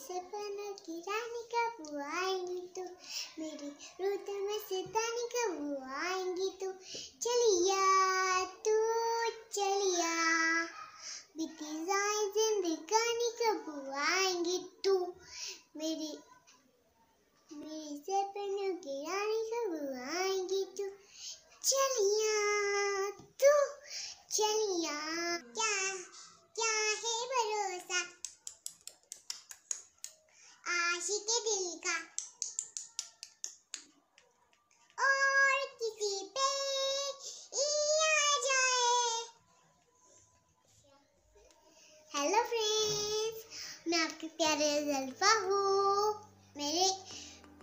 बनो की रानी कब आएँगी तो मेरी रुत में सितानी कब आएँगी तो चलिया तू चलिया बीती जाए जिंदगानी कब आएँगी तू मेरी मेरी सपनों की रानी कब आएँगी तू चलिया तू चलिया क्या क्या है भरोसा आशिक दिल का और किसी पे ये आ जाए हेलो फ्रेंड्स मैं आपकी प्यारे जल्फा हूँ। मेरे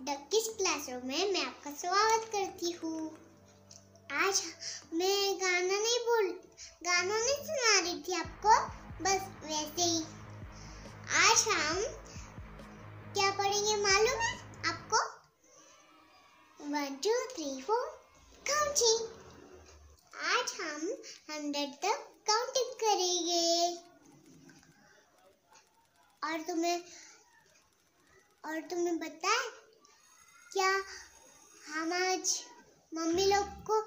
डक्किस क्लासरूम में मैं आपका स्वागत करती हूँ। आज मैं गाना नहीं बोल, गाना नहीं सुना रही थी आपको, बस वैसे ही। आज हम क्या पढ़ेंगे मालूम है आपको? One two three four counting आज हम हंड्रेड तक काउंटिंग करेंगे। और तुम्हें और तुम्हें है क्या? हम आज मम्मी लोग को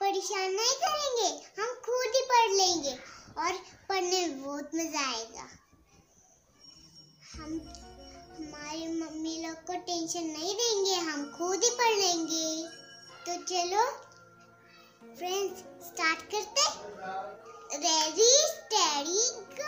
परेशान नहीं करेंगे, हम खुद ही पढ़ लेंगे और पढ़ने में बहुत मज़ा आएगा। हम, हमारी मम्मी लोग को टेंशन नहीं देंगे, हम खुद ही पढ़ लेंगे। तो चलो फ्रेंड्स स्टार्ट करते रेडी स्टेडी गो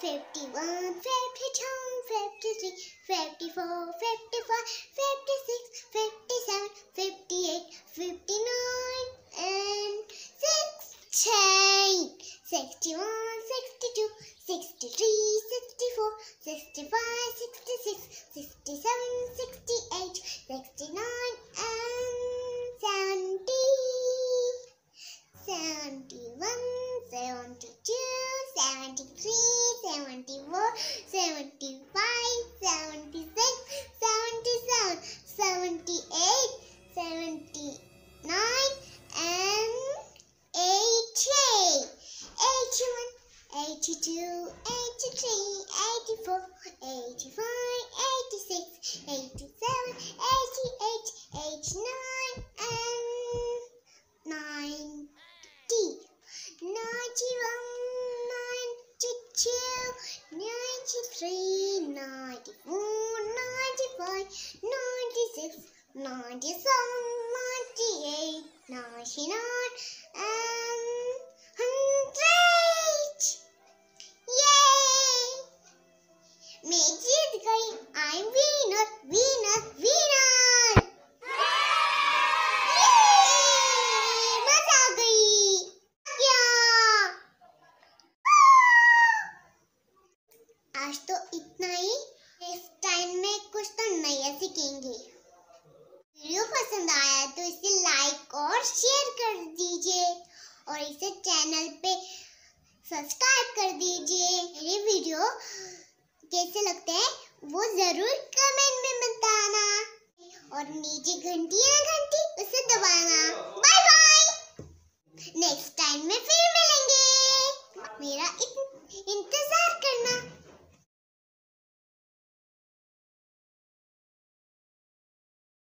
51, 52, 53, 54, 55, 56, 57, 58, 59, and 60. 61, 62, 63, 64, 65, 66, 67, 68, 93, 94, 95, 96, 97, 98, 99, आज तो इतना ही। नेक्स्ट टाइम में कुछ तो नया सीखेंगे। वीडियो पसंद आया तो इसे लाइक और शेयर कर दीजिए। और इसे चैनल पे सब्सक्राइब कर दीजिए। मेरे वीडियो कैसे लगते हैं, वो ज़रूर कमेंट में बताना। और नीचे घंटी ना घंटी, उसे दबाना। बाय बाय नेक्स्ट टाइम में फिर